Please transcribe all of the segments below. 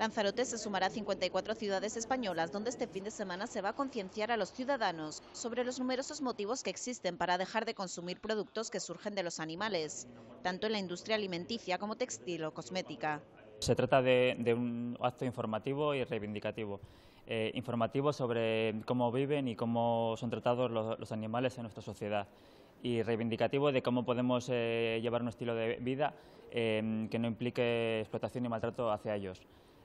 Lanzarote se sumará a 54 ciudades españolas donde este fin de semana se va a concienciar a los ciudadanos sobre los numerosos motivos que existen para dejar de consumir productos que surgen de los animales, tanto en la industria alimenticia como textil o cosmética. Se trata de, un acto informativo y reivindicativo. Eh, informativo sobre cómo viven y cómo son tratados los, animales en nuestra sociedad y reivindicativo de cómo podemos eh, llevar un estilo de vida eh, que no implique explotación y maltrato hacia ellos.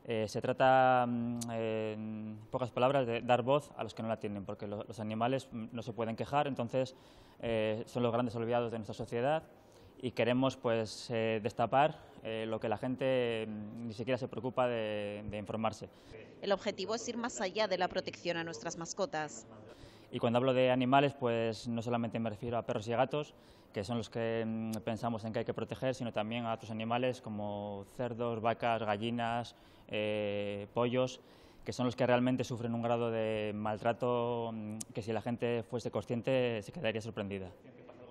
Eh, se trata, mm, en pocas palabras, de dar voz a los que no la tienen, porque los animales mm, no se pueden quejar, entonces eh, son los grandes olvidados de nuestra sociedad y queremos pues, eh, destapar lo que la gente mm, ni siquiera se preocupa de, de informarse. El objetivo es ir más allá de la protección a nuestras mascotas. Y cuando hablo de animales, pues no solamente me refiero a perros y gatos, que son los que mm, pensamos en que hay que proteger, sino también a otros animales como cerdos, vacas, gallinas, eh, pollos, que son los que realmente sufren un grado de maltrato mm, que si la gente fuese consciente se quedaría sorprendida.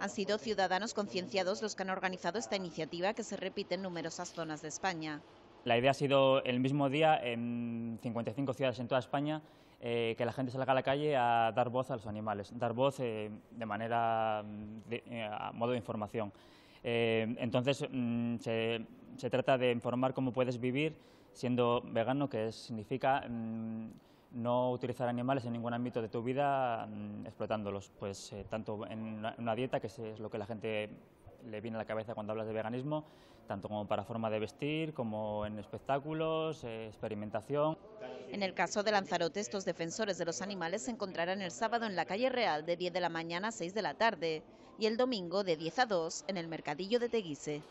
Han sido ciudadanos concienciados los que han organizado esta iniciativa que se repite en numerosas zonas de España. La idea ha sido el mismo día en 55 ciudades en toda España eh, que la gente salga a la calle a dar voz a los animales, dar voz eh, de manera mm, eh, a modo de información. entonces mm, se, trata de informar cómo puedes vivir siendo vegano, que significa mm, no utilizar animales en ningún ámbito de tu vida explotándolos, pues tanto en una dieta, que es lo que la gente le viene a la cabeza cuando hablas de veganismo, tanto como para forma de vestir, como en espectáculos, eh, experimentación. En el caso de Lanzarote, estos defensores de los animales se encontrarán el sábado en la calle Real de 10 de la mañana a 6 de la tarde y el domingo de 10 a 2 en el Mercadillo de Teguise.